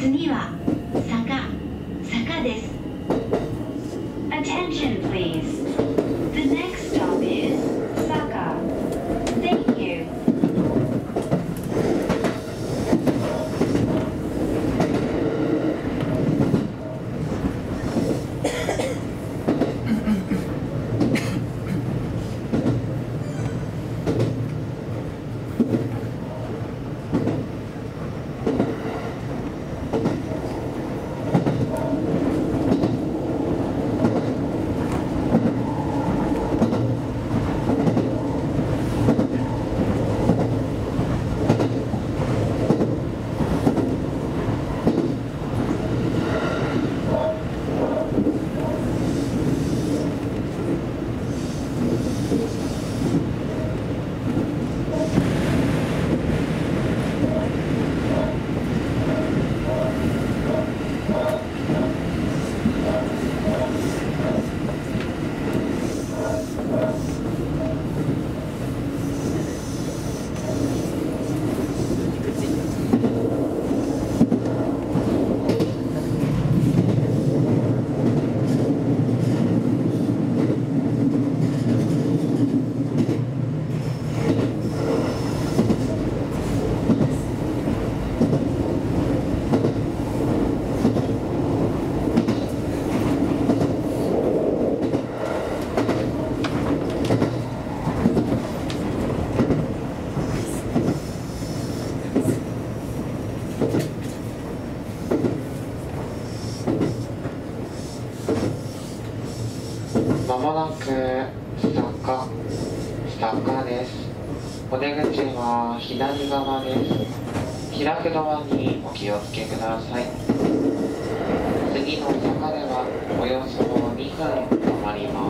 次はです。まもなく坂坂です。お出口は左側です。開くドアにお気をつけください。次の坂ではおよそ2分止まります。